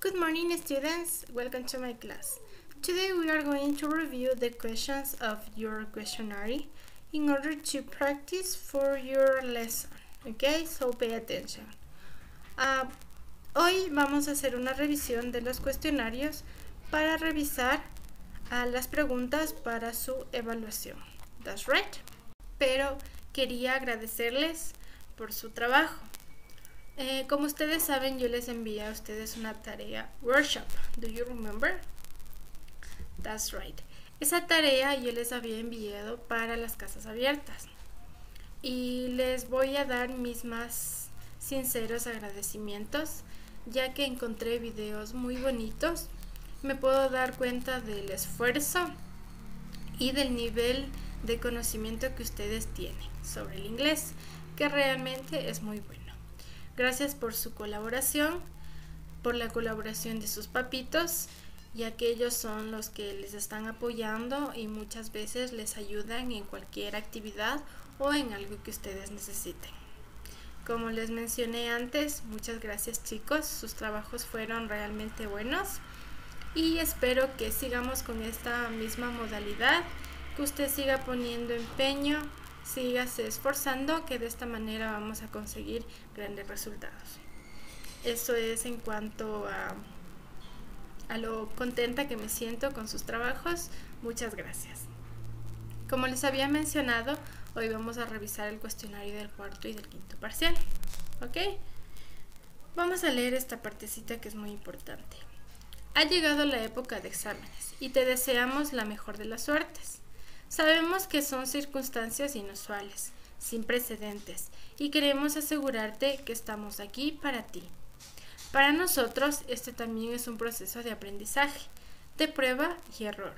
Good morning students, welcome to my class. Today we are going to review the questions of your questionnaire in order to practice for your lesson. Okay, so pay attention. Uh, hoy vamos a hacer una revisión de los cuestionarios para revisar uh, las preguntas para su evaluación. That's right. Pero quería agradecerles por su trabajo. Eh, como ustedes saben, yo les envié a ustedes una tarea workshop. Do you remember? That's right. Esa tarea yo les había enviado para las casas abiertas. Y les voy a dar mis más sinceros agradecimientos, ya que encontré videos muy bonitos. Me puedo dar cuenta del esfuerzo y del nivel de conocimiento que ustedes tienen sobre el inglés, que realmente es muy bueno. Gracias por su colaboración, por la colaboración de sus papitos, ya que ellos son los que les están apoyando y muchas veces les ayudan en cualquier actividad o en algo que ustedes necesiten. Como les mencioné antes, muchas gracias chicos, sus trabajos fueron realmente buenos y espero que sigamos con esta misma modalidad, que usted siga poniendo empeño sígase esforzando que de esta manera vamos a conseguir grandes resultados. Eso es en cuanto a, a lo contenta que me siento con sus trabajos. Muchas gracias. Como les había mencionado, hoy vamos a revisar el cuestionario del cuarto y del quinto parcial. ¿Ok? Vamos a leer esta partecita que es muy importante. Ha llegado la época de exámenes y te deseamos la mejor de las suertes. Sabemos que son circunstancias inusuales, sin precedentes, y queremos asegurarte que estamos aquí para ti. Para nosotros, este también es un proceso de aprendizaje, de prueba y error,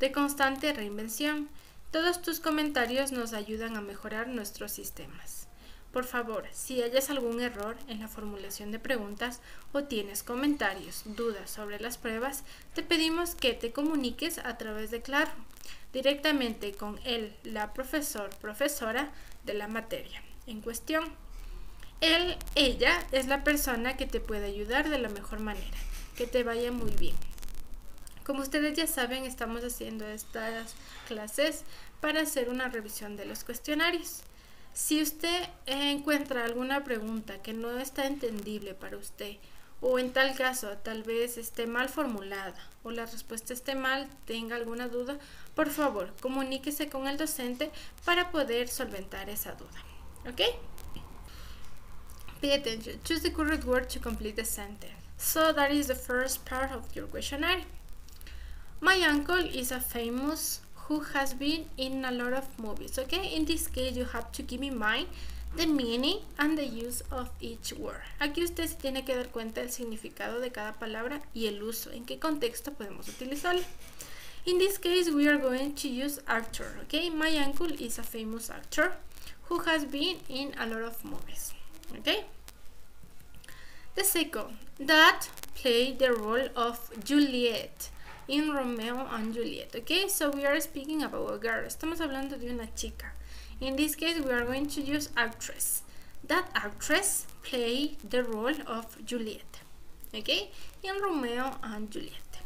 de constante reinvención. Todos tus comentarios nos ayudan a mejorar nuestros sistemas. Por favor, si hayas algún error en la formulación de preguntas o tienes comentarios, dudas sobre las pruebas, te pedimos que te comuniques a través de Claro directamente con él, la profesor, profesora de la materia en cuestión. Él, ella es la persona que te puede ayudar de la mejor manera, que te vaya muy bien. Como ustedes ya saben, estamos haciendo estas clases para hacer una revisión de los cuestionarios. Si usted encuentra alguna pregunta que no está entendible para usted o en tal caso tal vez esté mal formulada o la respuesta esté mal, tenga alguna duda, por favor comuníquese con el docente para poder solventar esa duda. ¿Ok? Pay attention. Choose the correct word to complete the sentence. So that is the first part of your questionnaire. My uncle is a famous who has been in a lot of movies. Okay, in this case you have to keep in mind the meaning and the use of each word. Aquí usted tiene que dar cuenta del significado de cada palabra y el uso, en qué contexto podemos utilizarlo. In this case, we are going to use actor, okay? My uncle is a famous actor who has been in a lot of movies, okay? The second, that played the role of Juliet in Romeo and Juliet, okay? So we are speaking about a girl. Estamos hablando de una chica. In this case, we are going to use actress. That actress played the role of Juliet, okay, in Romeo and Juliet.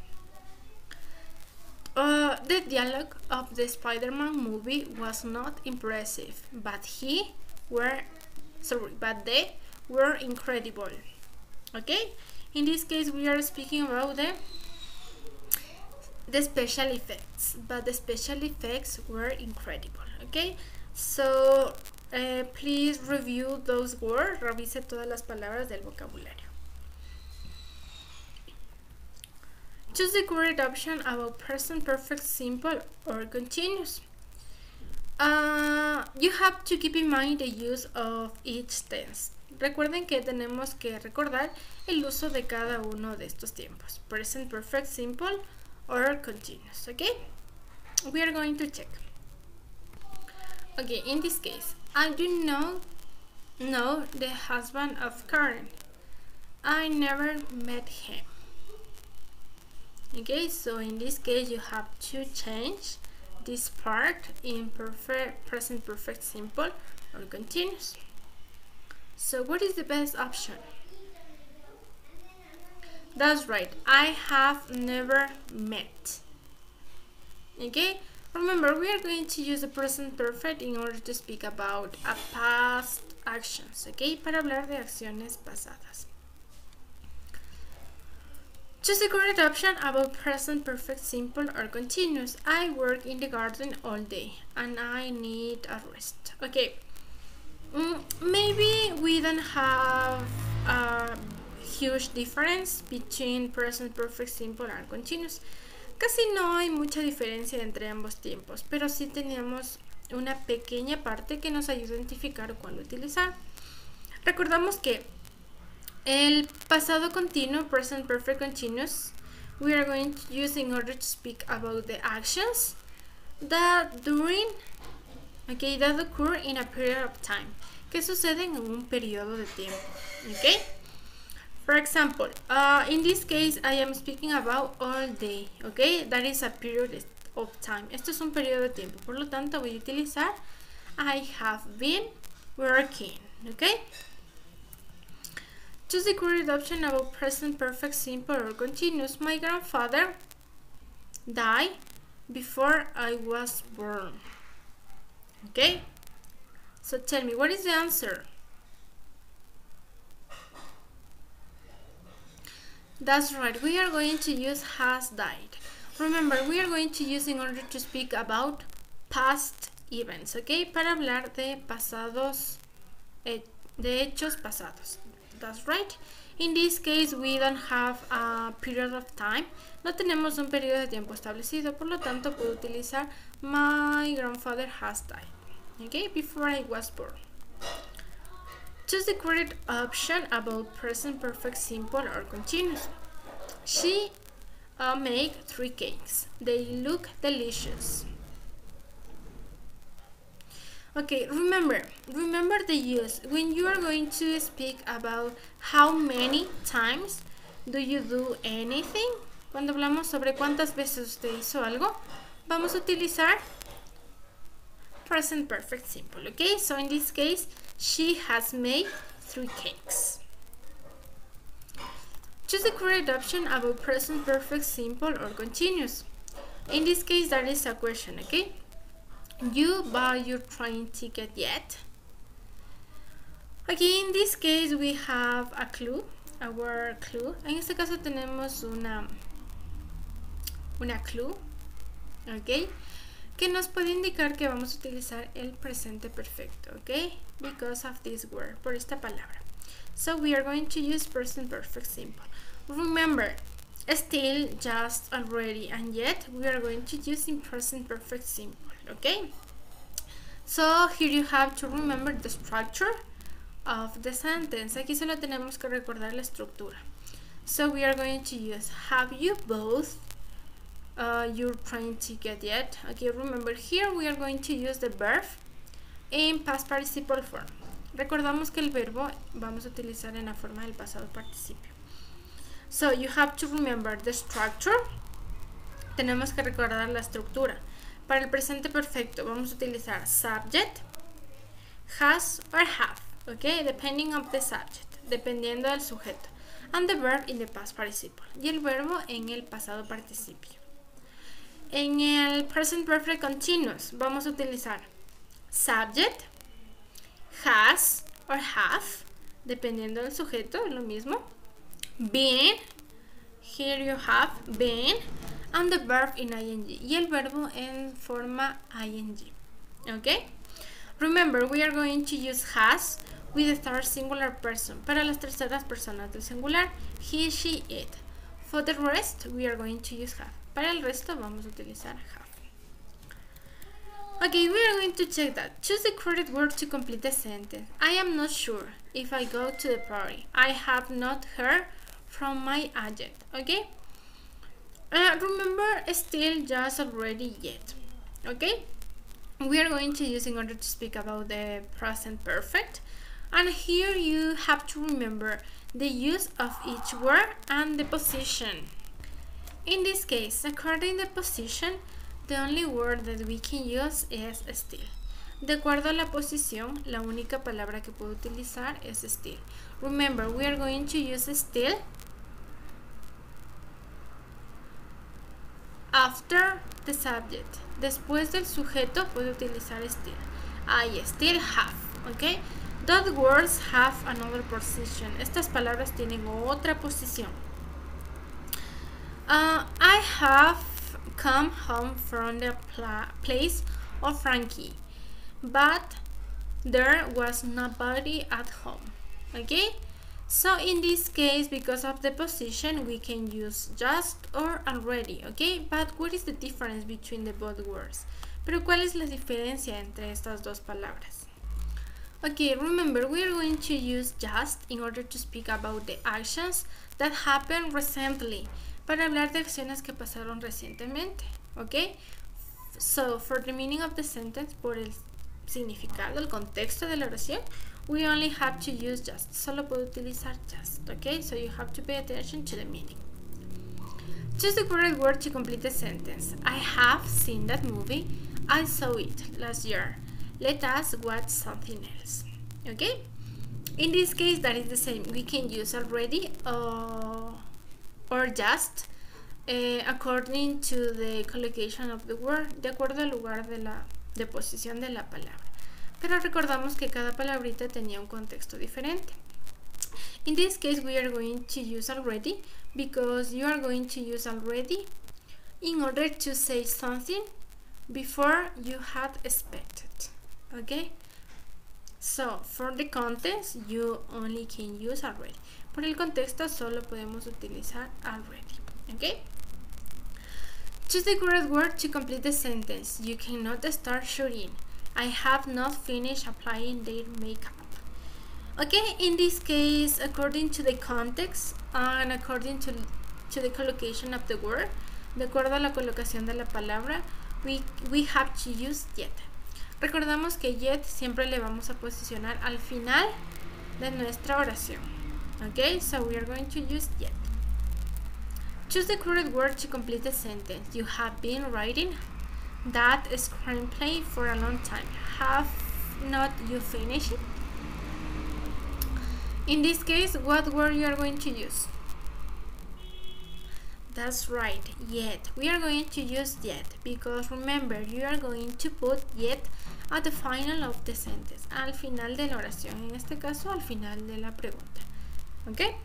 Uh, the dialogue of the Spider-Man movie was not impressive, but he were sorry, but they were incredible. Okay, in this case, we are speaking about the the special effects, but the special effects were incredible. Okay, So, uh, please review those words. Revise todas las palabras del vocabulario. Choose the correct option about present perfect, simple, or continuous. Uh, you have to keep in mind the use of each tense. Recuerden que tenemos que recordar el uso de cada uno de estos tiempos. Present perfect, simple, or continuous. Okay? We are going to check. Okay, in this case, I do not know the husband of Karen. I never met him. Okay, so in this case, you have to change this part in perfect, present perfect simple or continuous. So what is the best option? That's right. I have never met. Okay? Remember, we are going to use the present perfect in order to speak about a past actions, okay? Para hablar de acciones pasadas. Choose the correct option about present perfect simple or continuous. I work in the garden all day and I need a rest. Okay. Mm, maybe we don't have a huge difference between present perfect simple and continuous. Casi no hay mucha diferencia entre ambos tiempos, pero sí tenemos una pequeña parte que nos ayuda a identificar cuál utilizar. Recordamos que el pasado continuo, present perfect continuous, we are going to use in order to speak about the actions that during, okay, that occur in a period of time, que suceden en un periodo de tiempo, okay? For example, uh, in this case, I am speaking about all day, okay? That is a period of time. Esto es un periodo de tiempo. Por lo tanto, voy a utilizar I have been working, okay? Choose the correct option about present perfect simple or continuous. My grandfather died before I was born. Okay? So tell me, what is the answer? That's right, we are going to use has died. Remember, we are going to use in order to speak about past events, okay? Para hablar de pasados, eh, de hechos pasados. That's right. In this case, we don't have a period of time. No tenemos un periodo de tiempo establecido, por lo tanto, puedo utilizar my grandfather has died, okay? Before I was born. Choose the correct option about present perfect simple or continuous. She uh, three cakes. They look delicious. Okay, remember, remember the use. When you are going to speak about how many times do you do anything, cuando hablamos sobre cuántas veces usted hizo algo, vamos a utilizar present perfect simple, okay? So in this case, she has made three cakes. Choose the correct option about present perfect simple or continuous. In this case, that is a question, okay? You buy your train ticket yet? Okay, in this case we have a clue, our clue. En este caso tenemos una, una clue, ok, que nos puede indicar que vamos a utilizar el presente perfecto, ok, because of this word, por esta palabra. So we are going to use present perfect simple. Remember, still, just, already, and yet we are going to use present perfect simple, okay? So here you have to remember the structure of the sentence. Aquí solo tenemos que recordar la estructura. So we are going to use have you both uh, your train ticket yet? Okay, remember here we are going to use the verb in past participle form. Recordamos que el verbo vamos a utilizar en la forma del pasado participio. So you have to remember the structure. Tenemos que recordar la estructura. Para el presente perfecto vamos a utilizar subject, has or have, okay, depending of the subject, dependiendo del sujeto, and the verb in the past participle, y el verbo en el pasado participio. En el present perfect continuous vamos a utilizar subject, has or have, dependiendo del sujeto, lo mismo, been, here you have been, and the verb in ing, y el verbo en forma ing, okay? Remember, we are going to use has with the third singular person, para las terceras personas del singular, he, she, it. For the rest, we are going to use have. Para el resto, vamos a utilizar have. Okay, we are going to check that. Choose the correct word to complete the sentence. I am not sure if I go to the party. I have not heard from my agent. Okay? Uh, remember, still, just, already, yet. Okay? We are going to use in order to speak about the present perfect. And here you have to remember the use of each word and the position. In this case, according to the position, the only word that we can use is still. De acuerdo a la posición, la única palabra que puedo utilizar es still. Remember, we are going to use still after the subject. Después del sujeto puedo utilizar still. I still have, ¿ok? Those words have another position. Estas palabras tienen otra posición. Uh, I have come home from the place of Frankie, but there was nobody at home. Okay? So in this case, because of the position, we can use just or already, okay? But what is the difference between the both words? Pero ¿cuál es la diferencia entre estas dos palabras? Okay, remember, we are going to use just in order to speak about the actions that happened recently. Para hablar de acciones que pasaron recientemente, okay? So, for the meaning of the sentence, por el significado, el contexto de la oración, we only have to use just. Solo puedo utilizar just, okay? So you have to pay attention to the meaning. Choose the correct word to complete the sentence. I have seen that movie. I saw it last year. Let us watch something else. Okay? In this case, that is the same. We can use already or, or just uh, according to the collocation of the word, de acuerdo al lugar de la de posición de la palabra. Pero recordamos que cada palabrita tenía un contexto diferente. In this case, we are going to use already because you are going to use already in order to say something before you had expected. Okay? So, for the context, you only can use already. Por el contexto, solo podemos utilizar already. Okay? Choose the correct word to complete the sentence. You cannot start shooting. I have not finished applying their makeup. Okay, in this case, according to the context and according to, to the collocation of the word, de acuerdo a la colocación de la palabra, we, we have to use yet. Recordamos que yet siempre le vamos a posicionar al final de nuestra oración. Okay, so we are going to use yet. Choose the correct word to complete the sentence. You have been writing that screenplay for a long time. Have not you finished it? In this case, what word are you are going to use? That's right, yet. We are going to use yet because remember, you are going to put yet at the final of the sentence, al final de la oración, en este caso al final de la pregunta. Okay?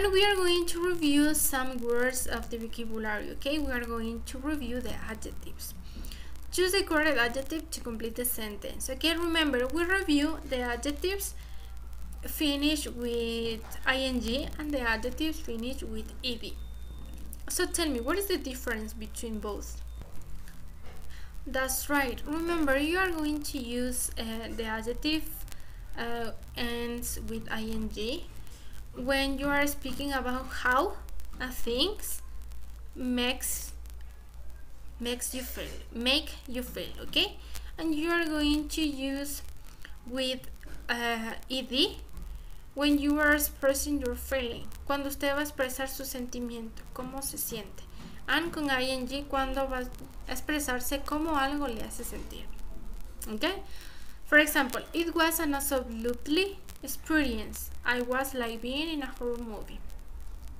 and we are going to review some words of the vocabulary okay? We are going to review the adjectives. Choose the correct adjective to complete the sentence okay? Remember we review the adjectives finish with ing and the adjectives finish with ed. So tell me what is the difference between both? That's right. Remember you are going to use uh, the adjective uh, ends with ing. When you are speaking about how a things makes makes you feel make you feel okay and you are going to use with uh, ed when you are expressing your feeling. Cuando usted va a expresar su sentimiento cómo se siente. And con ing cuando va a expresarse cómo algo le hace sentir okay for example it was an absolutely experience. I was like being in a horror movie.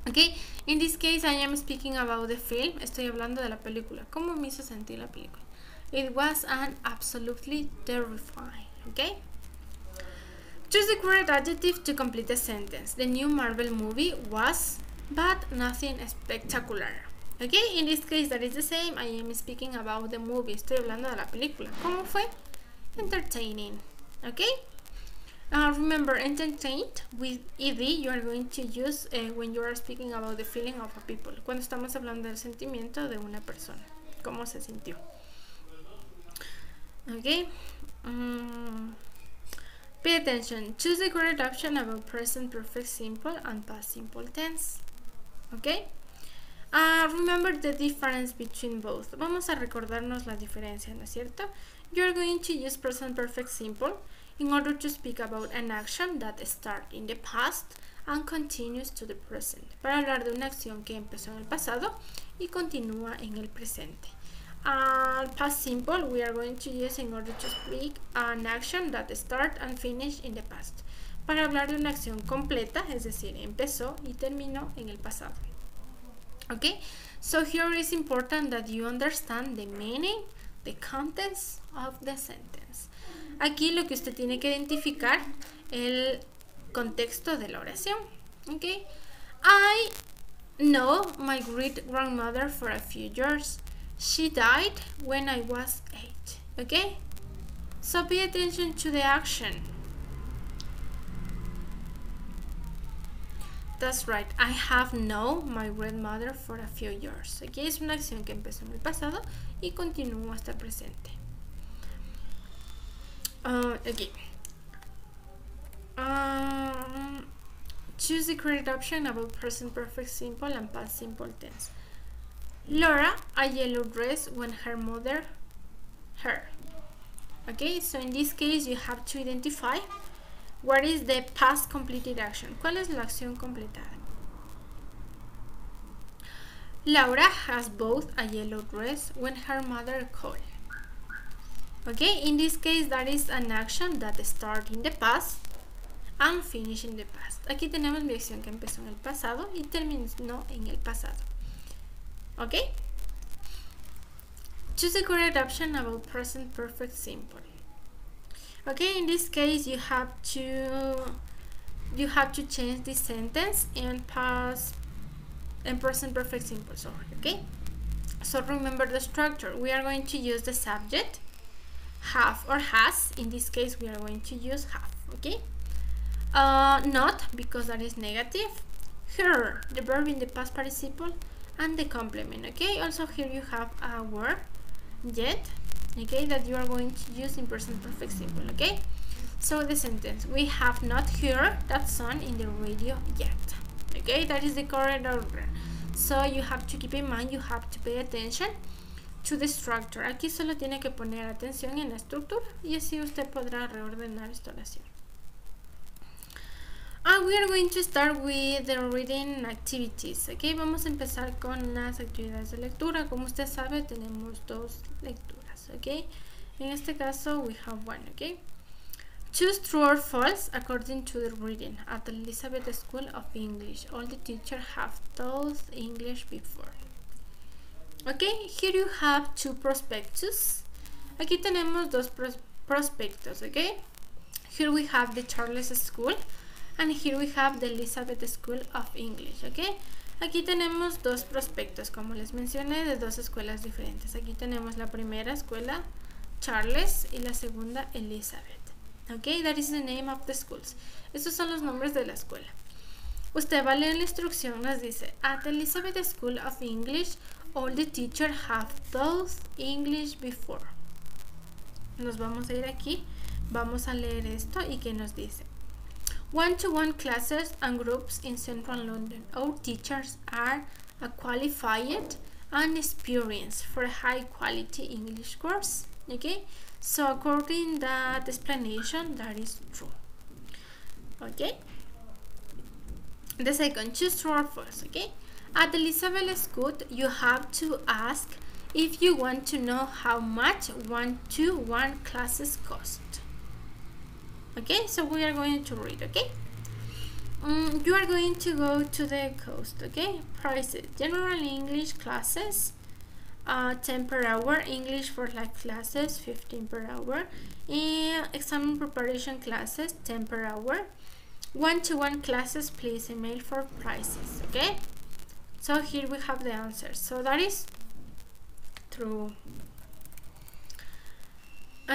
Okay, in this case I am speaking about the film. Estoy hablando de la película. ¿Cómo me hizo sentir la película? It was an absolutely terrifying. Okay. Choose the correct adjective to complete the sentence. The new Marvel movie was, but nothing spectacular. Okay, in this case that is the same. I am speaking about the movie. Estoy hablando de la película. ¿Cómo fue? Entertaining. Okay. Uh, remember, entertained with ed you are going to use uh, when you are speaking about the feeling of a people. Cuando estamos hablando del sentimiento de una persona. ¿Cómo se sintió? Okay. Um, pay attention. Choose the correct option about present perfect simple and past simple tense. Okay. Uh, remember the difference between both. Vamos a recordarnos la diferencia, ¿no es cierto? You are going to use present perfect simple in order to speak about an action that starts in the past and continues to the present. Para hablar de una acción que empezó en el pasado y continúa en el presente. Uh, past simple we are going to use in order to speak an action that starts and finish in the past. Para hablar de una acción completa, es decir, empezó y terminó en el pasado. Okay, so here is important that you understand the meaning, the contents of the sentence. Aquí lo que usted tiene que identificar el contexto de la oración. Okay, I know my great grandmother for a few years. She died when I was eight. Okay, so pay attention to the action. That's right, I have known my grandmother for a few years. Aquí es una acción que empezó en el pasado y continúa hasta el presente. Uh, again. Um, choose the correct option about present perfect simple and past simple tense. Laura, a yellow dress when her mother, her. Okay, so in this case you have to identify what is the past completed action. ¿Cuál es la acción completada? Laura has both a yellow dress when her mother called. Okay, in this case that is an action that starts in the past and finish in the past. Aquí tenemos mi acción que empezó en el pasado y terminó en el pasado. Okay? Choose the correct option about present perfect simple. Okay, in this case you have to you have to change the sentence and past and present perfect simple sorry okay so remember the structure. We are going to use the subject have or has. In this case we are going to use have okay uh, not because that is negative. Her the verb in the past participle and the complement okay also here you have a word yet okay that you are going to use in present perfect simple okay so the sentence. We have not heard that song in the radio yet okay that is the correct order so you have to keep in mind you have to pay attention to the structure aquí solo tiene que poner atención en la estructura y así usted podrá reordenar esta oración Ah, we are going to start with the reading activities. Okay, vamos a empezar con las actividades de lectura. Como usted sabe, tenemos dos lecturas. Okay, en este caso, we have one. Okay, choose true or false according to the reading at the Elizabeth School of English. All the teachers have taught English before. Okay, here you have two prospectus. Aquí tenemos dos pros prospectos. Okay, here we have the Charles School and here we have the Elizabeth School of English, ¿ok? Aquí tenemos dos prospectos, como les mencioné, de dos escuelas diferentes. Aquí tenemos la primera escuela, Charles, y la segunda, Elizabeth. ¿Ok? That is the name of the schools. Estos son los nombres de la escuela. Usted va a leer la instrucción, nos dice, At Elizabeth School of English, all the teachers have taught English before. Nos vamos a ir aquí, vamos a leer esto y ¿qué nos dice? One-to-one -one classes and groups in central London. Our teachers are qualified and experienced for a high quality English course. Okay, so according that explanation, that is true. Okay. The second, choose true or false. Okay. At the Elizabeth School, you have to ask if you want to know how much one-to-one -one classes cost okay so we are going to read okay um, you are going to go to the coast okay prices general english classes uh, 10 per hour english for life classes 15 per hour. And exam preparation classes 10 per hour. One-to-one -one classes please email for prices okay? So here we have the answer. So that is true.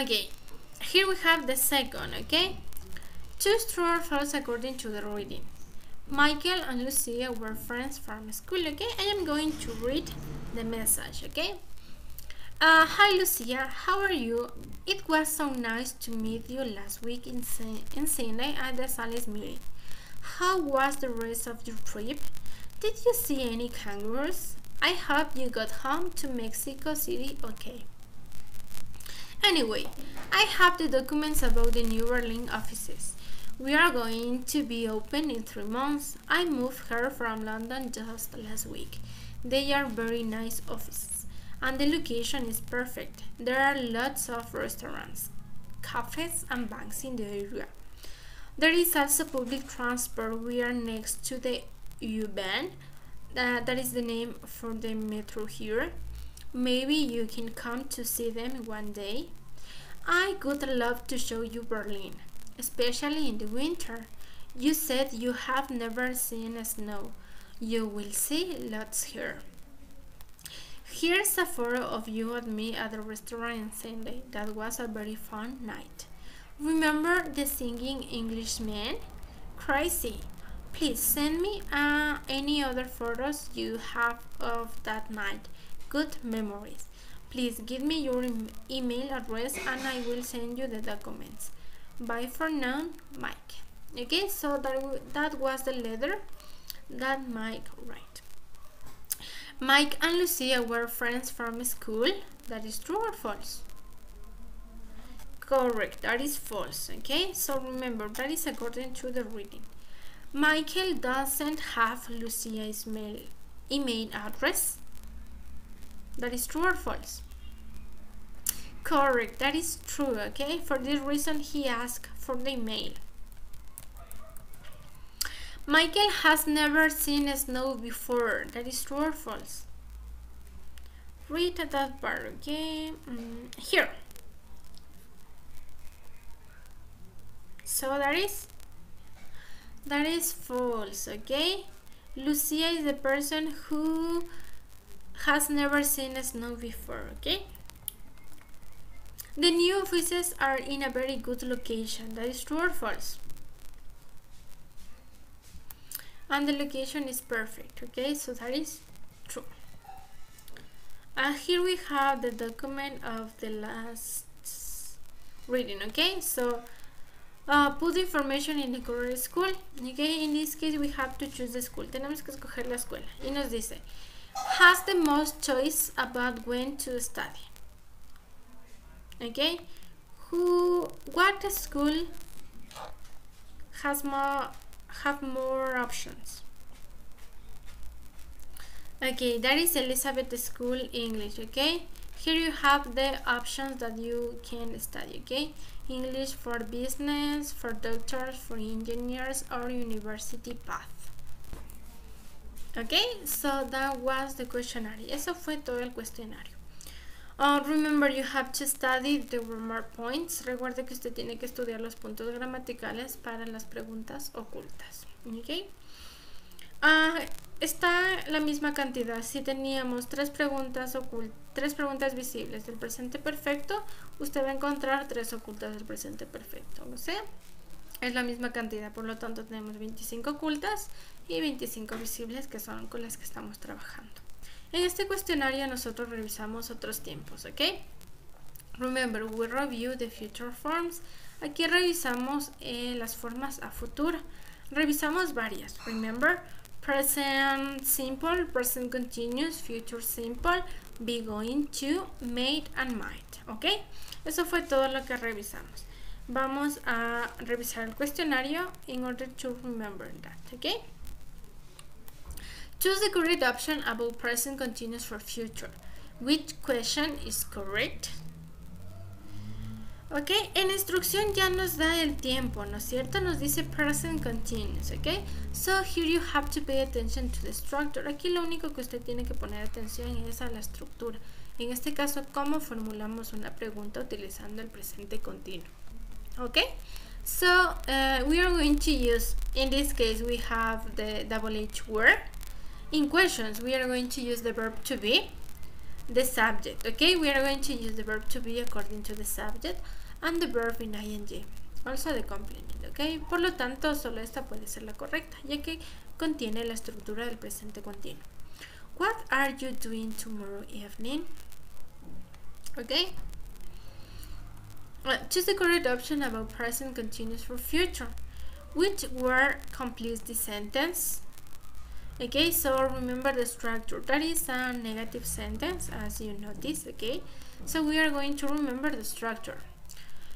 Okay here we have the second, okay? Choose true or false according to the reading. Michael and Lucia were friends from school, okay? I am going to read the message, okay? Uh, hi Lucia, how are you? It was so nice to meet you last week in, Sydney at the Sally's meeting. How was the rest of your trip? Did you see any kangaroos? I hope you got home to Mexico City okay. Anyway, I have the documents about the new Berlin offices. We are going to be open in three months. I moved here from London just last week. They are very nice offices and the location is perfect. There are lots of restaurants, cafes and banks in the area. There is also public transport. We are next to the U-Bahn. uh, that is the name for the metro here maybe you can come to see them one day I would love to show you Berlin especially in the winter you said you have never seen snow you will see lots here Here's a photo of you and me at the restaurant on Sunday. That was a very fun night. Remember the singing Englishman? Crazy. Please send me uh, any other photos you have of that night. Good memories. Please give me your email address and I will send you the documents. For now, Mike. Okay, so that, that was the letter that Mike wrote. Mike and Lucia were friends from school. That is true or false? Correct, that is false. Okay, so remember that is according to the reading. Michael doesn't have Lucia's mail, email address. That is true or false? Correct, that is true. Okay, for this reason he asked for the email. Michael has never seen snow before. That is true or false? Read that part, okay? Mm, here. So that is that is false, okay? Lucia is the person who has never seen snow before, okay? The new offices are in a very good location. That is true or false? and the location is perfect okay? So that is true. And here we have the document of the last reading okay? So uh, put information in the correct school. Okay in this case we have to choose the school. Tenemos que escoger la escuela. Y nos dice has the most choice about when to study okay who what school has more have more options. Okay, that is Elizabeth School English, okay? Here you have the options that you can study, okay? English for business, for doctors, for engineers, or university path. Okay, so that was the questionnaire. Eso fue todo el cuestionario. Uh, remember, you have to study the grammar points. Recuerde que usted tiene que estudiar los puntos gramaticales para las preguntas ocultas. ¿Ok? Uh, está la misma cantidad. Si teníamos tres preguntas tres preguntas visibles del presente perfecto, usted va a encontrar tres ocultas del presente perfecto. O sea, es la misma cantidad. Por lo tanto, tenemos 25 ocultas y 25 visibles que son con las que estamos trabajando. En este cuestionario nosotros revisamos otros tiempos, ¿ok? Remember, we review the future forms. Aquí revisamos eh, las formas a futuro. Revisamos varias. Remember, present simple, present continuous, future simple, be going to, made and might. ¿Ok? Eso fue todo lo que revisamos. Vamos a revisar el cuestionario in order to remember that. ¿Ok? Choose the correct option about present continuous for future. Which question is correct? Ok, en instrucción ya nos da el tiempo, ¿no es cierto? Nos dice present continuous, ok? So here you have to pay attention to the structure. Aquí lo único que usted tiene que poner atención es a la estructura. En este caso, cómo formulamos una pregunta utilizando el presente continuo. Ok? So, uh, we are going to use, in this case, we have the double H word. In questions, we are going to use the verb to be, the subject, okay? We are going to use the verb to be according to the subject and the verb in ing, also the complement, okay? Por lo tanto, solo esta puede ser la correcta, ya que contiene la estructura del presente continuo. What are you doing tomorrow evening? Okay? Uh, choose the correct option about present continuous for future. Which word completes the sentence? Okay so remember the structure. That is a negative sentence as you notice okay? So we are going to remember the structure.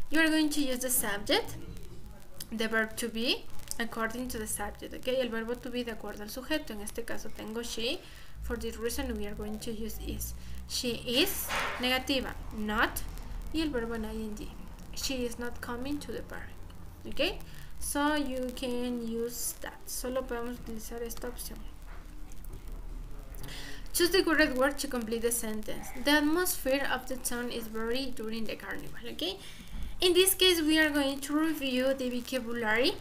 You are going to use the subject the verb to be according to the subject okay? El verbo to be de acuerdo al sujeto. En este caso tengo she. For this reason we are going to use is. She is negativa not. Y el verbo en ing she is not coming to the park okay? So you can use that. Solo podemos utilizar esta opción Choose the correct word to complete the sentence. The atmosphere of the town is very during the carnival, okay? In this case, we are going to review the vocabulary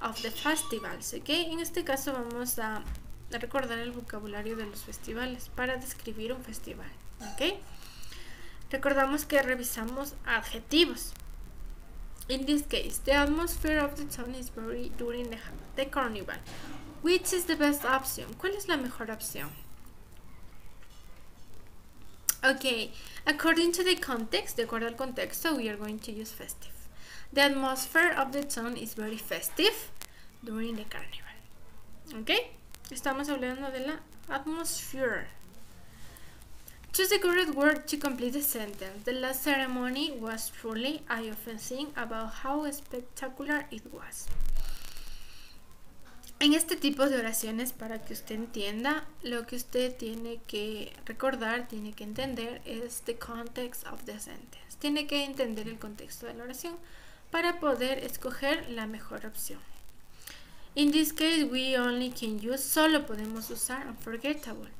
of the festivals, okay? En este caso vamos a recordar el vocabulario de los festivales para describir un festival? Recordamos que revisamos adjetivos. In this case, the atmosphere of the town is very during the, the carnival. Which is the best option? ¿Cuál es la mejor opción? Okay, according to the context, de acuerdo al contexto, we are going to use festive. The atmosphere of the town is very festive during the carnival. Okay, estamos hablando de la atmosphere. Choose the correct word to complete the sentence. The last ceremony was truly, think about how spectacular it was. En este tipo de oraciones, para que usted entienda, lo que usted tiene que recordar, tiene que entender es the context of the sentence. Tiene que entender el contexto de la oración para poder escoger la mejor opción. In this case, we only can use, solo podemos usar unforgettable.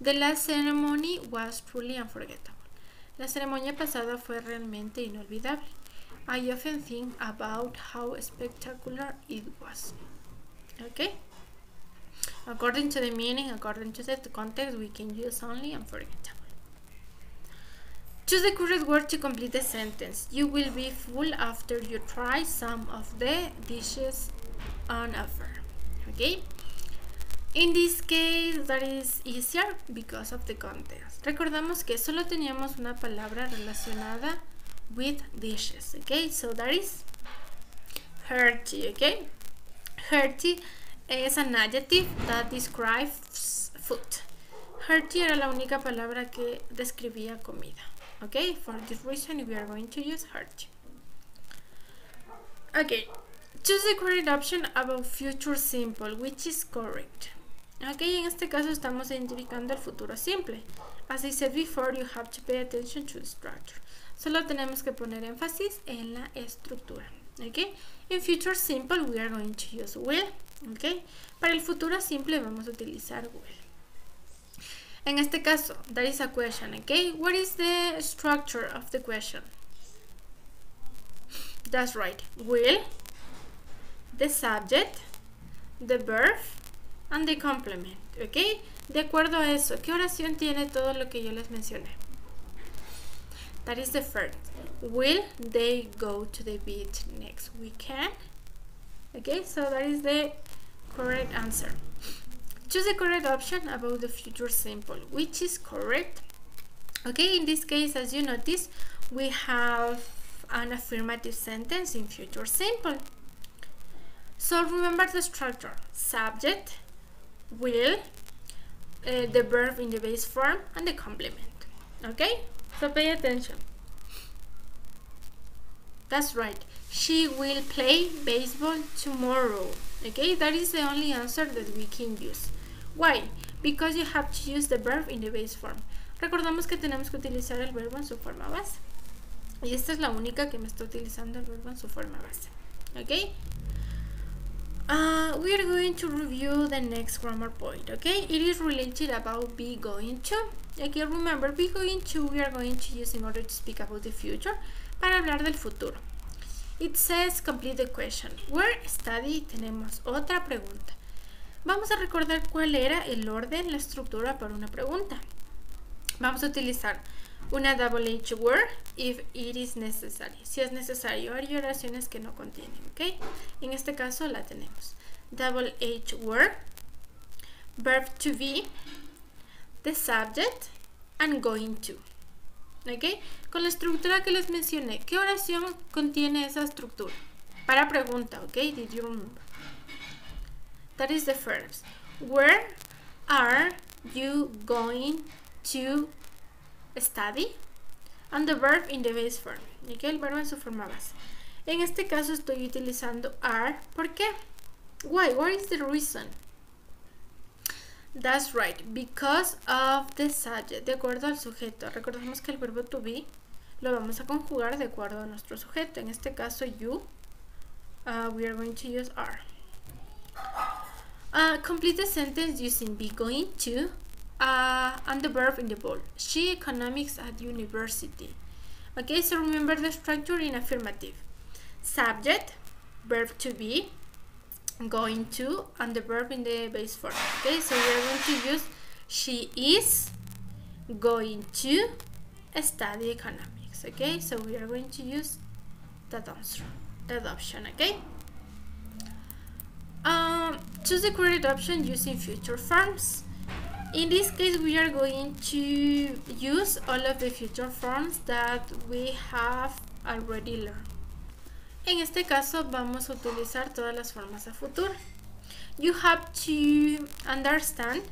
The last ceremony was truly unforgettable. La ceremonia pasada fue realmente inolvidable. I often think about how spectacular it was okay according to the meaning according to the context we can use only unforgettable choose the correct word to complete the sentence. You will be full after you try some of the dishes on offer. Okay in this case that is easier because of the context. Recordamos que solo teníamos una palabra relacionada with dishes okay so that is hearty okay Hearty es an adjective that describes food. Hearty era la única palabra que describía comida. Okay, for this reason we are going to use hearty. Okay, choose the correct option about future simple, which is correct. Okay, en este caso estamos identificando el futuro simple. As I said before, you have to pay attention to the structure. Solo tenemos que poner énfasis en la estructura. Okay in future simple we are going to use will okay para el futuro simple vamos a utilizar will. En este caso that is a question okay what is the structure of the question that's right. Will the subject the verb and the complement okay de acuerdo a eso qué oración tiene todo lo que yo les mencioné that is the first. Will they go to the beach next weekend? Okay so that is the correct answer. Choose the correct option about the future simple which is correct. Okay in this case as you notice we have an affirmative sentence in future simple so remember the structure. Subject will uh, the verb in the base form and the complement. Okay so pay attention that's right. She will play baseball tomorrow. Okay, that is the only answer that we can use. Why? Because you have to use the verb in the base form. Recordamos que tenemos que utilizar el verbo en su forma base. Y esta es la única que me está utilizando el verbo en su forma base. Okay? Uh, we are going to review the next grammar point, okay? It is related about be going to. Okay, remember, be going to we are going to use in order to speak about the future para hablar del futuro. It says complete the question. Where study tenemos otra pregunta. Vamos a recordar cuál era el orden, la estructura para una pregunta. Vamos a utilizar una double H word if it is necessary. Si es necesario, hay oraciones que no contienen, ¿ok? En este caso la tenemos. Double H word, verb to be, the subject, and going to. ¿Ok? Con la estructura que les mencioné, ¿qué oración contiene esa estructura? Para pregunta, ¿ok? Did you? That is the first. Where are you going to study? And the verb in the base form. ¿Ok? El verbo en su forma base. En este caso estoy utilizando are. ¿Por qué? Why? What is the reason? That's right, because of the subject, de acuerdo al sujeto. Recordemos que el verbo to be lo vamos a conjugar de acuerdo a nuestro sujeto. En este caso, you, uh, we are going to use are. Uh, complete the sentence using be going to uh, and the verb in the bold. She economics at university. Okay, so remember the structure in affirmative. Subject, verb to be, going to, and the verb in the base form. Okay, so we are going to use she is going to study economics. Okay, so we are going to use that answer, that option. Okay. Um, choose the correct option using future forms. In this case, we are going to use all of the future forms that we have already learned. En este caso, vamos a utilizar todas las formas a futuro. You have to understand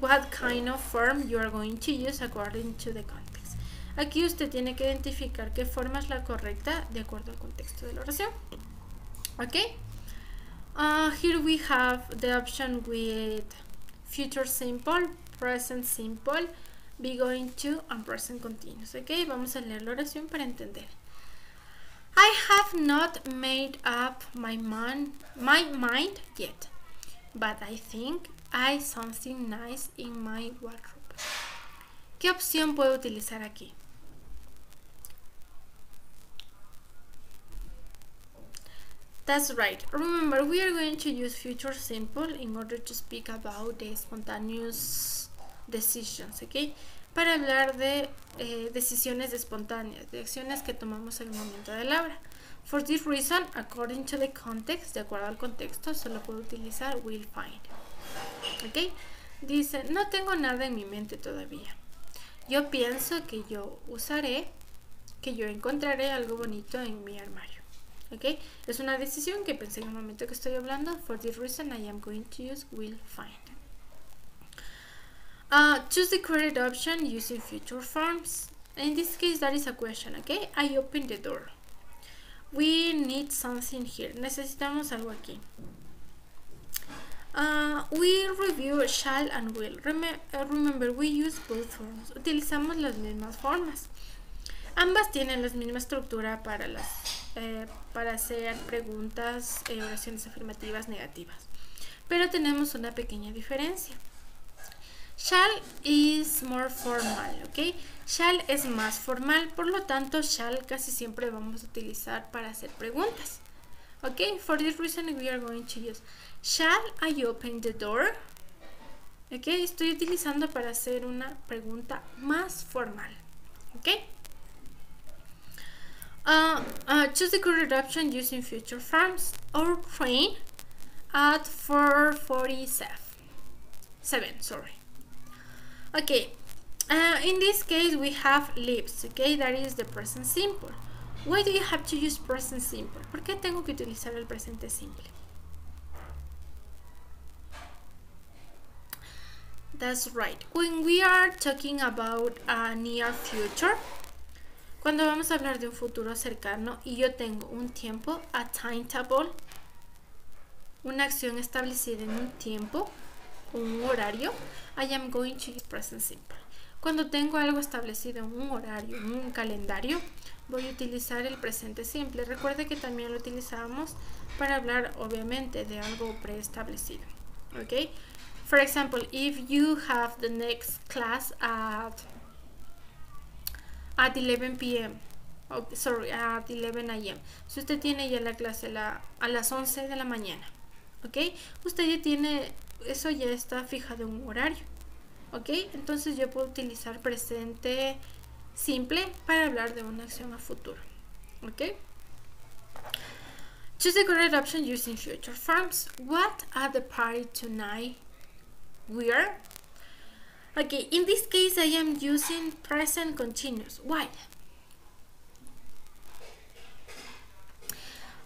what kind of form you are going to use according to the context. Aquí usted tiene que identificar qué forma es la correcta de acuerdo al contexto de la oración. ¿Ok? Uh, here we have the option with future simple, present simple, be going to, and present continuous. Ok, vamos a leer la oración para entender. I have not made up my, my mind yet, but I think I something nice in my wardrobe. ¿Qué opción puedo utilizar aquí? That's right. Remember, we are going to use future simple in order to speak about the spontaneous decisions, ¿ok? Para hablar de eh, decisiones espontáneas, de acciones que tomamos en el momento de la obra. For this reason, according to the context, de acuerdo al contexto, solo puedo utilizar will find. ¿Ok? Dice, no tengo nada en mi mente todavía. Yo pienso que yo usaré, que yo encontraré algo bonito en mi armario. ¿ok? Es una decisión que pensé en el momento que estoy hablando. For this reason, I am going to use will find. Uh, choose the correct option using future forms. In this case, that is a question, okay? I open the door. We need something here. Necesitamos algo aquí. Uh, we review shall and will. Uh, remember, we use both forms. Utilizamos las mismas formas. Ambas tienen la misma estructura para las eh, para hacer preguntas, eh, oraciones afirmativas negativas. Pero tenemos una pequeña diferencia. Shall is more formal, ¿ok? Shall es más formal, por lo tanto, shall casi siempre vamos a utilizar para hacer preguntas. ¿Ok? For this reason we are going to use Shall I open the door? ¿Ok? Estoy utilizando para hacer una pregunta más formal. ¿Ok? Uh, uh, choose the correct option using future forms or train at 447. Seven, sorry. Okay, uh, in this case we have lives, okay, that is the present simple. Why do you have to use present simple? ¿Por qué tengo que utilizar el presente simple? That's right. When we are talking about a near future, Cuando vamos a hablar de un futuro cercano y yo tengo un tiempo, a timetable, una acción establecida en un tiempo, un horario, I am going to use present simple. Cuando tengo algo establecido en un horario, un calendario, voy a utilizar el presente simple. Recuerde que también lo utilizamos para hablar obviamente de algo preestablecido. ¿Ok? For example, if you have the next class at at 11 p.m. sorry, at 11 a.m. Si usted tiene ya la clase la, a las 11 de la mañana, ¿ok? Usted ya tiene, eso ya está fijado en un horario, ¿ok? Entonces yo puedo utilizar presente simple para hablar de una acción a futuro, ¿ok? Choose the correct option using future forms. What are the party tonight? We are Okay, in this case I am using present continuous. Why?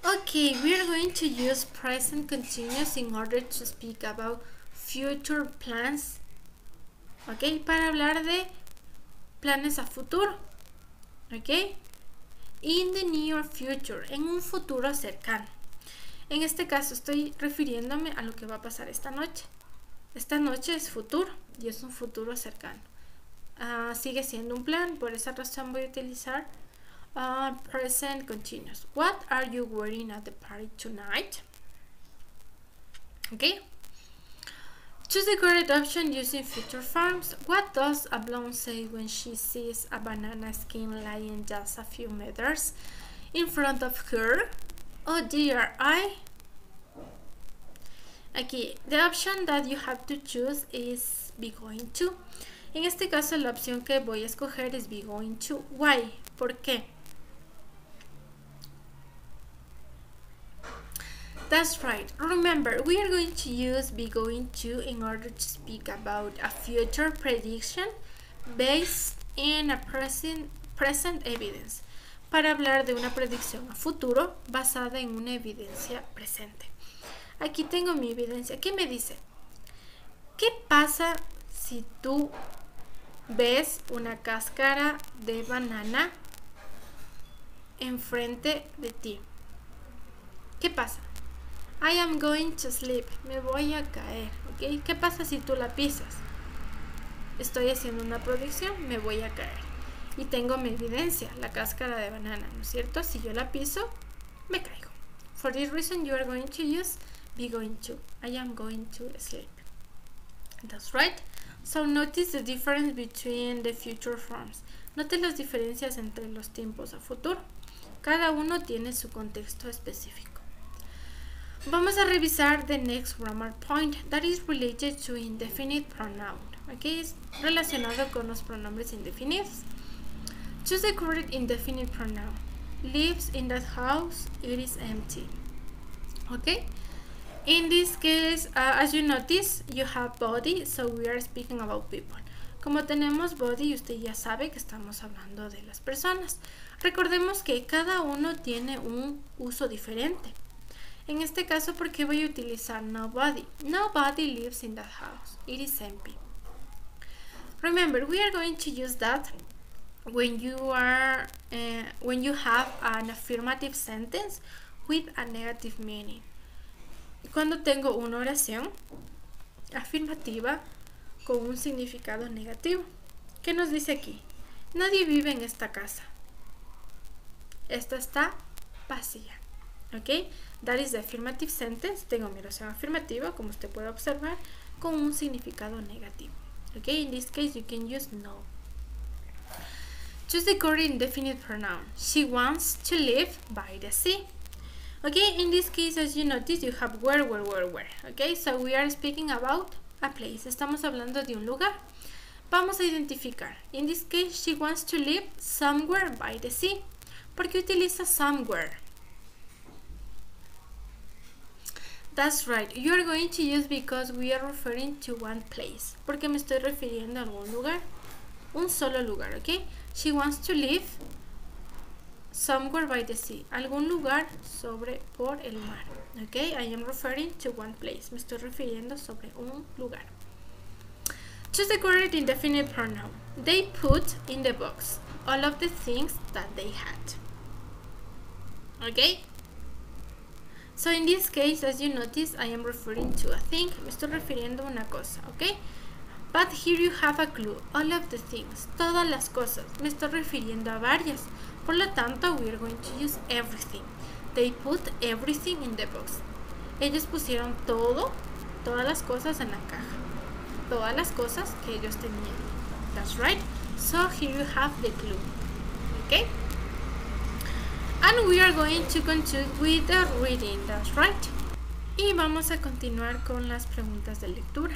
Okay, we are going to use present continuous in order to speak about future plans. Ok, para hablar de planes a futuro. Ok, in the near future, en un futuro cercano. En este caso estoy refiriéndome a lo que va a pasar esta noche. Esta noche es futuro y es un futuro cercano. Uh, sigue siendo un plan, por esa razón voy a utilizar uh, present continuous. What are you wearing at the party tonight? Okay. Choose the correct option using future forms. What does a blonde say when she sees a banana skin lying just a few meters in front of her? Oh dear, I... Aquí, the option that you have to choose is be going to. En este caso, la opción que voy a escoger es be going to. Why? ¿Por qué? That's right. Remember, we are going to use be going to in order to speak about a future prediction based in a present, present evidence. Para hablar de una predicción a futuro basada en una evidencia presente. Aquí tengo mi evidencia. ¿Qué me dice? ¿Qué pasa si tú ves una cáscara de banana enfrente de ti? ¿Qué pasa? I am going to sleep. Me voy a caer. ¿Ok? ¿Qué pasa si tú la pisas? Estoy haciendo una predicción. Me voy a caer. Y tengo mi evidencia, la cáscara de banana, ¿no es cierto? Si yo la piso, me caigo. For this reason, you are going to use be going to. I am going to sleep. That's right. So notice the difference between the future forms. Note las diferencias entre los tiempos a futuro. Cada uno tiene su contexto específico. Vamos a revisar the next grammar point that is related to indefinite pronoun. Okay, es relacionado con los pronombres indefinidos. Choose the correct indefinite pronoun. Lives in that house, it is empty. Okay, in this case, uh, as you notice, you have body, so we are speaking about people. Como tenemos body, usted ya sabe que estamos hablando de las personas. Recordemos que cada uno tiene un uso diferente. En este caso, ¿por qué voy a utilizar nobody? Nobody lives in that house. It is empty. Remember, we are going to use that when you are uh, when you have an affirmative sentence with a negative meaning. Cuando tengo una oración afirmativa con un significado negativo. ¿Qué nos dice aquí? Nadie vive en esta casa. Esta está vacía. ¿Ok? That is the affirmative sentence. Tengo mi oración afirmativa, como usted puede observar, con un significado negativo. Okay, in this case you can use no. Choose the correct indefinite pronoun. She wants to live by the sea. Okay, in this case, as you notice, you have where, where, where, where. Okay, so we are speaking about a place. Estamos hablando de un lugar. Vamos a identificar. In this case, she wants to live somewhere by the sea. ¿Por qué utiliza somewhere? That's right. You are going to use because we are referring to one place. Porque me estoy refiriendo a algún lugar. Un solo lugar, ¿ok? She wants to live somewhere by the sea. Algún lugar sobre por el mar. ¿Ok? I am referring to one place. Me estoy refiriendo sobre un lugar. Choose the correct indefinite pronoun. They put in the box all of the things that they had. ¿Ok? So in this case, as you notice, I am referring to a thing. Me estoy refiriendo a una cosa, ¿ok? But here you have a clue. All of the things. Todas las cosas. Me estoy refiriendo a varias. Por lo tanto, we are going to use everything. They put everything in the box. Ellos pusieron todo, todas las cosas en la caja. Todas las cosas que ellos tenían. That's right. So here you have the clue. Okay? And we are going to continue with the reading, that's right. Y vamos a continuar con las preguntas de lectura.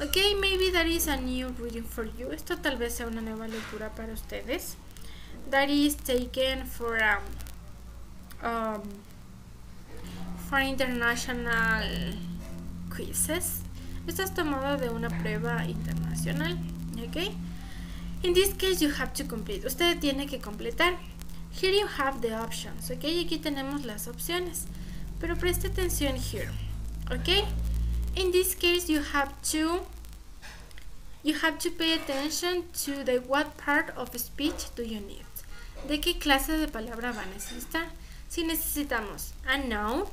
Ok, maybe that is a new reading for you. Esto tal vez sea una nueva lectura para ustedes. That is taken for um, um, for international quizzes. Esto es tomado de una prueba internacional. Ok. In this case you have to complete. Usted tiene que completar. Here you have the options, ok, aquí tenemos las opciones, pero preste atención here, ok. In this case you have to you have to pay attention to the what part of speech do you need. ¿De qué clase de palabra va a necesitar? Si necesitamos a noun,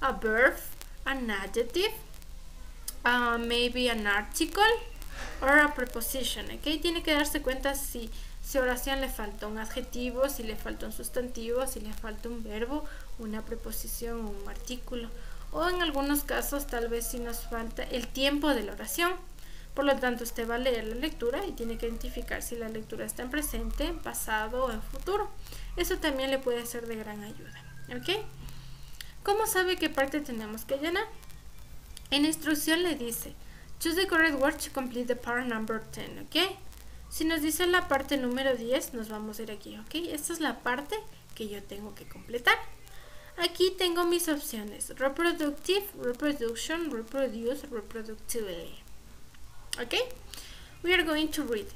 a verb, an adjective, uh, maybe an article or a preposition, ok. Tiene que darse cuenta si si oración le falta un adjetivo, si le falta un sustantivo, si le falta un verbo, una preposición o un artículo. o en algunos casos tal vez si nos falta el tiempo de la oración. Por lo tanto, usted va a leer la lectura y tiene que identificar si la lectura está en presente, en pasado o en futuro. Eso también le puede ser de gran ayuda. ¿Ok? ¿Cómo sabe qué parte tenemos que llenar? En instrucción le dice, choose the correct word to complete the part number 10, ¿ok? Si nos dice la parte número 10, nos vamos a ir aquí, ¿ok? Esta es la parte que yo tengo que completar. Aquí tengo mis opciones, reproductive, reproduction, reproduce, reproductivity. ¿Ok? We are going to read.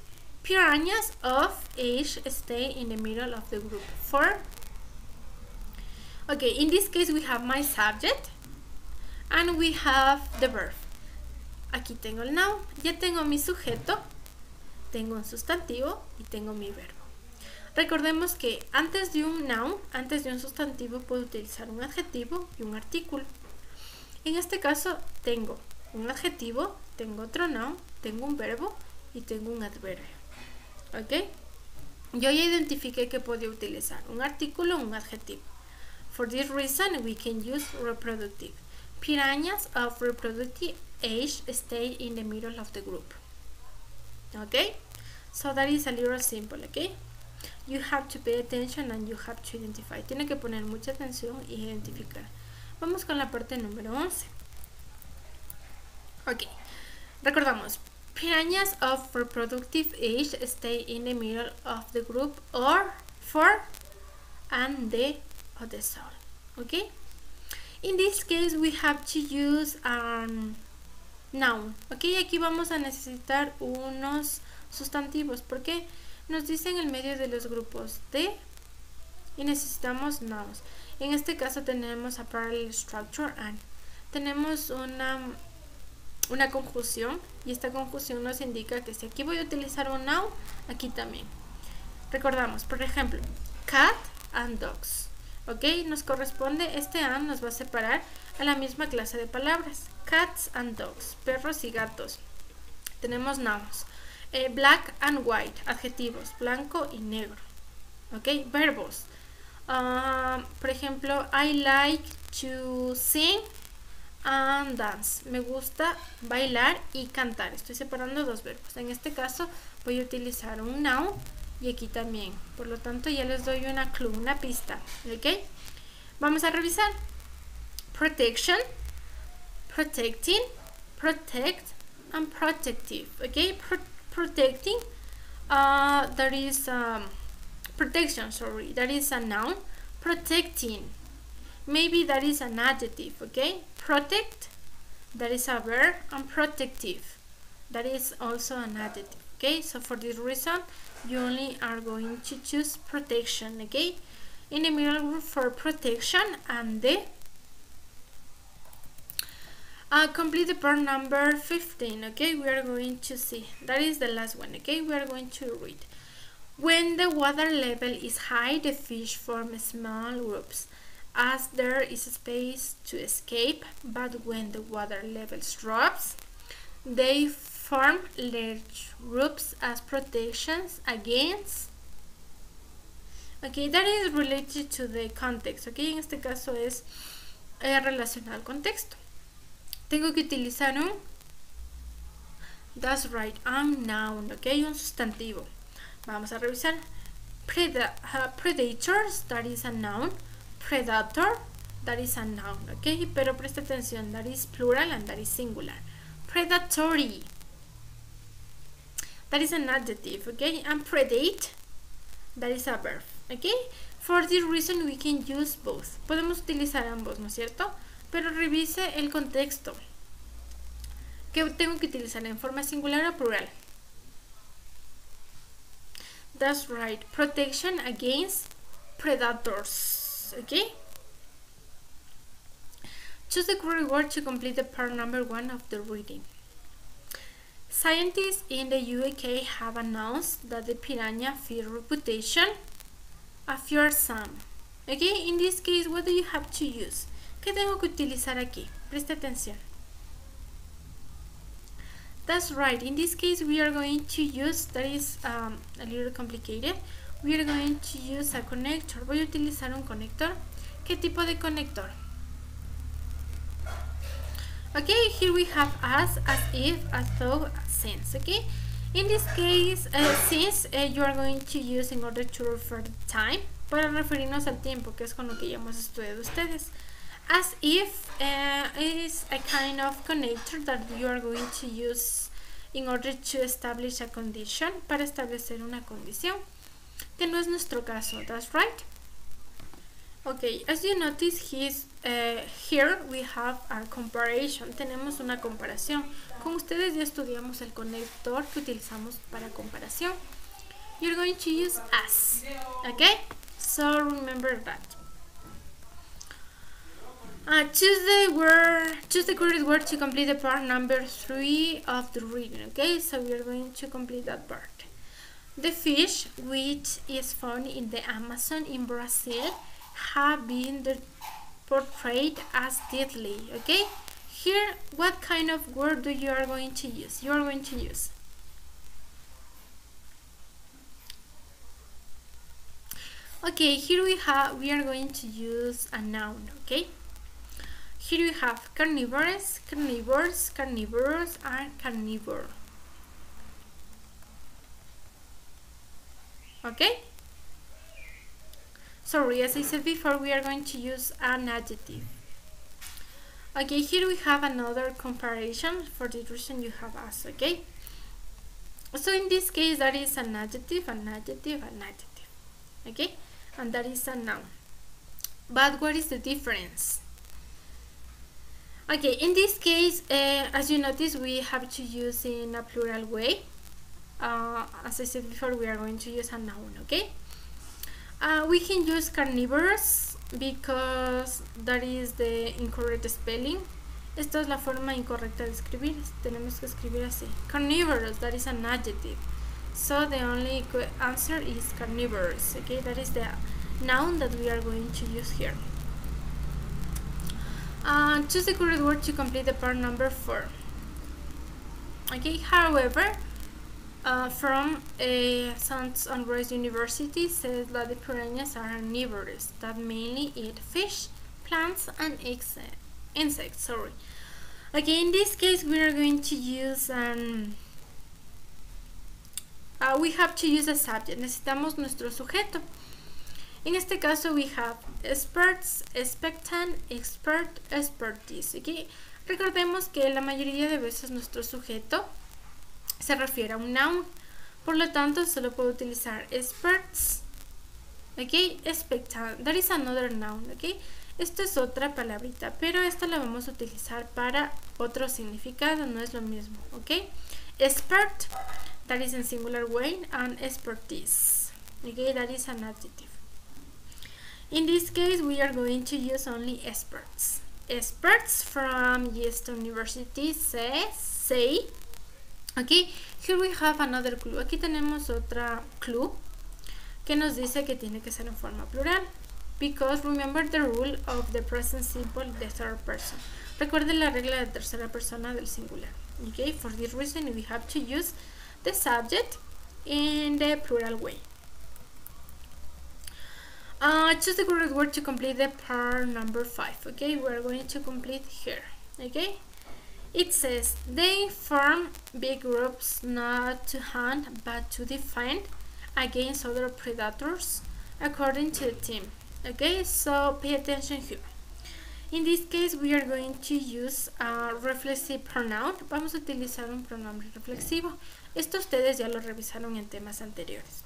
Piranhas of age stay in the middle of the group. For Okay, in this case we have my subject and we have the verb. Aquí tengo el noun, ya tengo mi sujeto, tengo un sustantivo y tengo mi verbo. Recordemos que antes de un noun, antes de un sustantivo, puedo utilizar un adjetivo y un artículo. En este caso tengo un adjetivo, tengo otro noun, tengo un verbo y tengo un adverbio. ¿Ok? Yo ya identifiqué que podía utilizar un artículo o un adjetivo. For this reason, we can use reproductive. Piranhas of reproductive age stay in the middle of the group. Okay? So that is a little simple, okay? You have to pay attention and you have to identify. Tiene que poner mucha atención y identificar. Vamos con la parte número 11. Ok. Recordamos. Piranhas of reproductive age stay in the middle of the group or for and the of the soul. Okay? In this case we have to use um, noun. Ok, aquí vamos a necesitar unos sustantivos porque nos dicen el medio de los grupos de y necesitamos nouns. En este caso tenemos a parallel structure and tenemos una una conjunción y esta conjunción nos indica que si aquí voy a utilizar un noun, aquí también. Recordamos, por ejemplo, cat and dogs. ¿Ok? Nos corresponde, este and nos va a separar a la misma clase de palabras. Cats and dogs, perros y gatos. Tenemos nouns. Eh, black and white, adjetivos, blanco y negro. ¿Ok? Verbos. Ah, por ejemplo, I like to sing and dance. Me gusta bailar y cantar. Estoy separando dos verbos. En este caso voy a utilizar un noun y aquí también. Por lo tanto ya les doy una clue, una pista. Vamos a revisar. Protection, protecting, protect, and protective. ¿Ok? protecting, uh, that is um, protection, sorry. That is a noun. Protecting maybe that is an adjective okay protect that is a verb and protective that is also an adjective okay so for this reason you only are going to choose protection okay in the middle for protection and the uh, complete the part number 15 okay? We are going to see. That is the last one okay? We are going to read. When the water level is high the fish form small groups. As there is space to escape, but when the water level drops, they form large groups as protections against Okay, that is related to the context. Okay, en este caso es eh, relacionado al contexto. Tengo que utilizar un That's right, un noun, ok, un sustantivo. Vamos a revisar. Preda uh, predators, that is a noun predator, that is a noun, okay? Pero presta atención, that is plural and that is singular. Predatory, that is an adjective, okay? And predate, that is a verb, okay? For this reason we can use both. Podemos utilizar ambos, ¿no es cierto? Pero revise el contexto. ¿Qué tengo que utilizar en forma singular o plural? That's right. Protection against predators okay? Choose the correct word to complete the part number one of the reading. Scientists in the UK have announced that the piranha fear reputation after some. Okay, in this case, what do you have to use? ¿Qué tengo que utilizar aquí? Preste atención. That's right. In this case, we are going to use, that is um, a little complicated, we are going to use a connector. Voy a utilizar un conector. ¿Qué tipo de conector? Okay, here we have as, as if, as though, since. Okay, in this case, uh, since uh, you are going to use in order to refer the time, para referirnos al tiempo, que es con lo que ya hemos estudiado ustedes. As if uh, is a kind of connector that you are going to use in order to establish a condition, para establecer una condición, que no es nuestro caso, that's right. Okay, as you notice he's, uh, here we have a comparison, tenemos una comparación. Con ustedes ya estudiamos el conector que utilizamos para comparación. You're going to use as, okay? So remember that. Uh, word, choose the correct word to complete the part number three of the reading. Okay, so we are going to complete that part. The fish, which is found in the Amazon in Brazil, have been portrayed as deadly. Okay, here, what kind of word do you are going to use? You are going to use. Okay, here we have we are going to use a noun. Okay. Here we have carnivores, carnivores, carnivorous, and carnivore. Okay? Sorry, as I said before, we are going to use an adjective. Okay, here we have another comparison for the reason you have asked, okay? So in this case, that is an adjective, an adjective, an adjective, okay? And that is a noun. But what is the difference? Okay, in this case, uh, as you notice, we have to use in a plural way. Uh, as I said before, we are going to use a noun, okay? Uh, we can use carnivorous because that is the incorrect spelling. Esta es la forma incorrecta de escribir. Tenemos que escribir así. Carnivorous, that is an adjective. So the only answer is carnivorous. Okay, that is the noun that we are going to use here. Uh, choose the correct word to complete the part number four. Okay, however, uh, from uh, Sons Andres University says that the piranhas are omnivorous that mainly eat fish, plants, and insects. Sorry. Okay, in this case, we are going to use um, uh, we have to use a subject. Necesitamos nuestro sujeto. En este caso, we have experts, expectant, expert, expertise. Okay? Recordemos que la mayoría de veces nuestro sujeto se refiere a un noun. Por lo tanto, solo puedo utilizar experts. Ok, expectant. That is another noun. Ok, esto es otra palabrita, pero esta la vamos a utilizar para otro significado, no es lo mismo. Ok, expert, that is in singular way, and expertise. Ok, that is an adjective. In this case, we are going to use only experts. Experts from Yale University say, say Aquí, here we have another clue. Aquí tenemos otra clue que nos dice que tiene que ser en forma plural. Because remember the rule of the present simple, the third person. Recuerden la regla de tercera persona del singular. Okay, for this reason we have to use the subject in the plural way. Uh, choose the correct word to complete the part number five. Okay, we are going to complete here. Okay. It says they form big groups not to hunt but to defend against other predators according to the team. Okay, so pay attention here. In this case, we are going to use a reflexive pronoun. Vamos a utilizar un pronombre reflexivo. Esto ustedes ya lo revisaron en temas anteriores.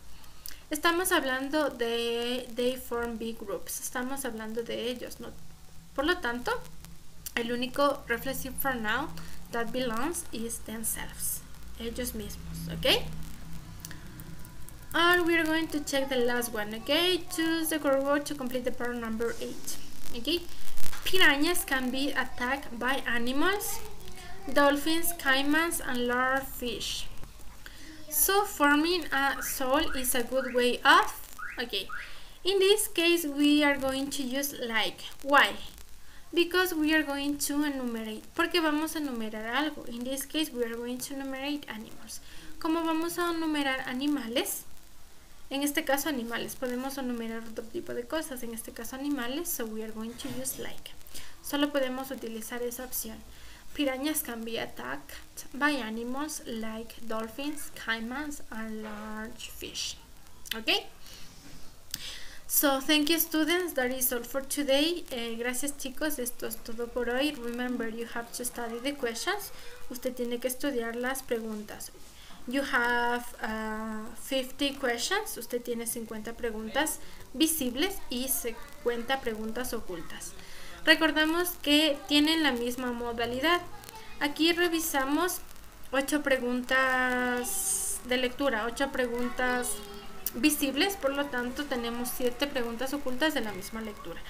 Estamos hablando de they form big groups. Estamos hablando de ellos, ¿no? Por lo tanto, el único reflexive pronoun that belongs is themselves, ellos mismos, okay? And we're going to check the last one, okay? Choose the correct word to complete the part number 8, okay? Piranhas can be attacked by animals, dolphins, caimans, and large fish. So forming a soul is a good way of, okay? In this case, we are going to use like. Why? because we are going to enumerate, porque vamos a enumerar algo. In this case, we are going to enumerate animals. Como vamos a enumerar animales, en este caso animales, podemos enumerar otro tipo de cosas, en este caso animales, so we are going to use like. Solo podemos utilizar esa opción. Piranhas can be attacked by animals like dolphins, caimans, and large fish. Okay? So, thank you students, that is all for today. Eh, gracias chicos, esto es todo por hoy. Remember, you have to study the questions. Usted tiene que estudiar las preguntas. You have 50 uh, questions, usted tiene 50 preguntas visibles y 50 preguntas ocultas. Recordamos que tienen la misma modalidad. Aquí revisamos 8 preguntas de lectura, 8 preguntas visibles, por lo tanto tenemos 7 preguntas ocultas de la misma lectura.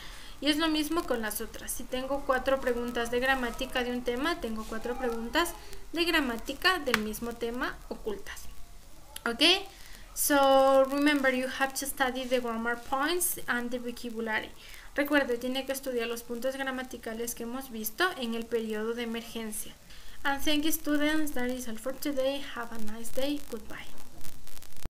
Y es lo mismo con las otras. Si tengo cuatro preguntas de gramática de un tema, tengo cuatro preguntas de gramática del mismo tema ocultas. ¿Ok? So remember you have to study the grammar points and the vocabulary. Recuerde, tiene que estudiar los puntos gramaticales que hemos visto en el periodo de emergencia. And thank you students, that is all for today. Have a nice day. Goodbye.